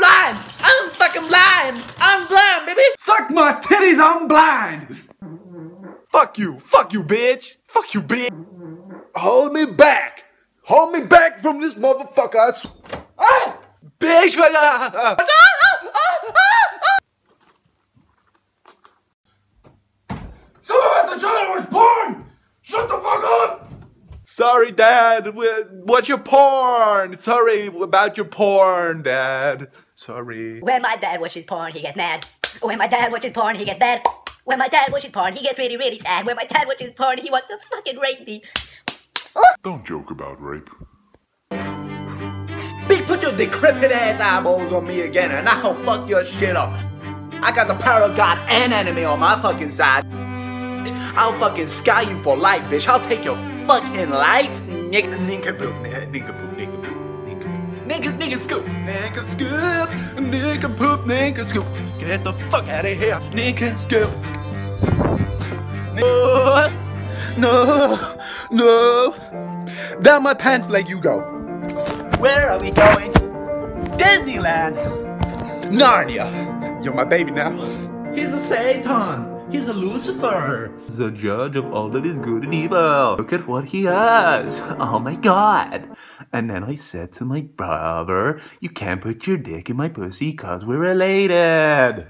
blind. I'm fucking blind. I'm blind, baby. Suck my titties, I'm blind. Fuck you. Fuck you, bitch. Fuck you, bitch. Hold me back. Hold me back from this motherfucker. I swear. Ah! Bitch, but. Sorry, Dad. What's your porn? Sorry about your porn, Dad. Sorry. When my dad watches porn, he gets mad. When my dad watches porn, he gets mad. When my dad watches porn, he gets really, really sad. When my dad watches porn, he wants to fucking rape me. Don't joke about rape. Bitch, put your decrepit ass eyeballs on me again and I'll fuck your shit up. I got the power of God and anime on my fucking side. I'll fucking sky you for life, bitch. I'll take your fucking life. Nigga, nigga, poop, nigga, nigga, poop, nigga, poop, nigga, poop. Nigga, nigga, scoop, nigga, scoop, nigga, poop, nigga, scoop. Get the fuck out of here, nigga, scoop. No, no, no. Down my pants like you go. Where are we going? Disneyland. Narnia. You're my baby now. He's a Satan. He's a Lucifer. The judge of all that is good and evil. Look at what he has. Oh my god. And then I said to my brother, you can't put your dick in my pussy cause we're related.